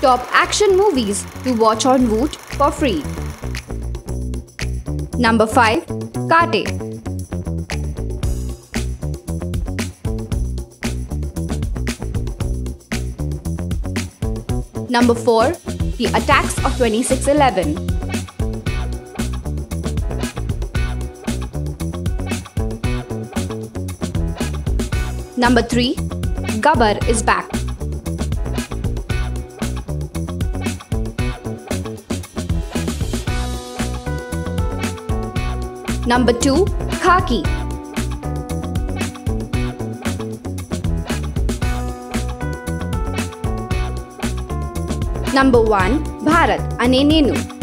Top action movies to watch on Voot for free. Number 5. Kaante. Number 4. The Attacks of 2611. Number 3. Gabbar is back. Number 2. Khaki. Number 1. Bharat Ane Nenu.